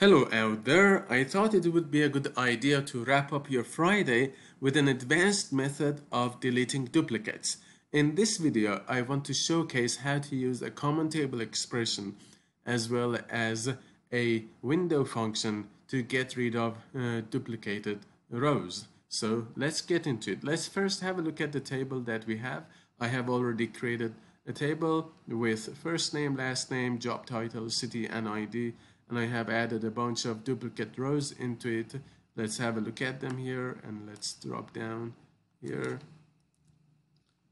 Hello out there. I thought it would be a good idea to wrap up your Friday with an advanced method of deleting duplicates. In this video, I want to showcase how to use a common table expression as well as a window function to get rid of uh, duplicated rows. So let's get into it. Let's first have a look at the table that we have. I have already created a table with first name, last name, job title, city, and ID and I have added a bunch of duplicate rows into it. Let's have a look at them here and let's drop down here.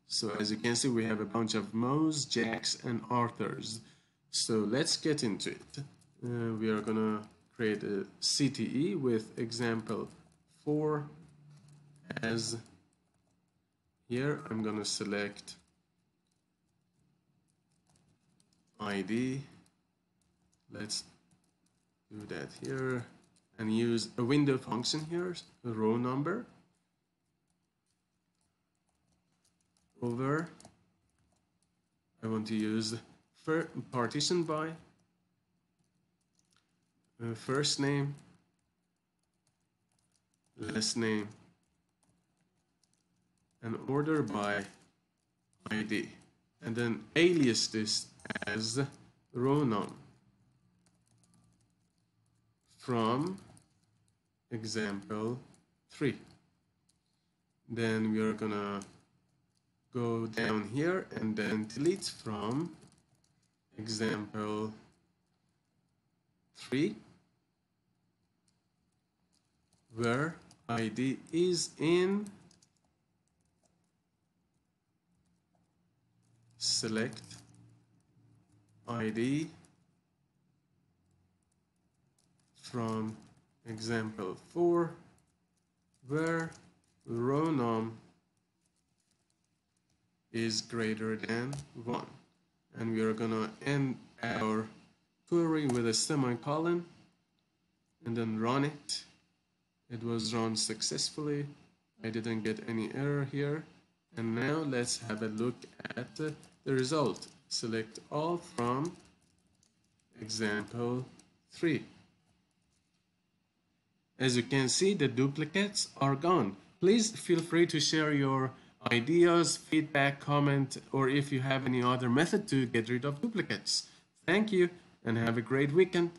So as you can see we have a bunch of Mo's, Jacks and Arthurs. So let's get into it. Uh, we are gonna create a CTE with example 4 as here. I'm gonna select ID let's do that here and use a window function here, a row number. Over. I want to use partition by uh, first name last name and order by ID and then alias this as row num from example 3 then we are gonna go down here and then delete from example 3 where id is in select id from example 4 where row num is greater than 1 and we are gonna end our query with a semicolon and then run it. It was run successfully. I didn't get any error here. And now let's have a look at the result. Select all from example 3 as you can see, the duplicates are gone. Please feel free to share your ideas, feedback, comment, or if you have any other method to get rid of duplicates. Thank you and have a great weekend.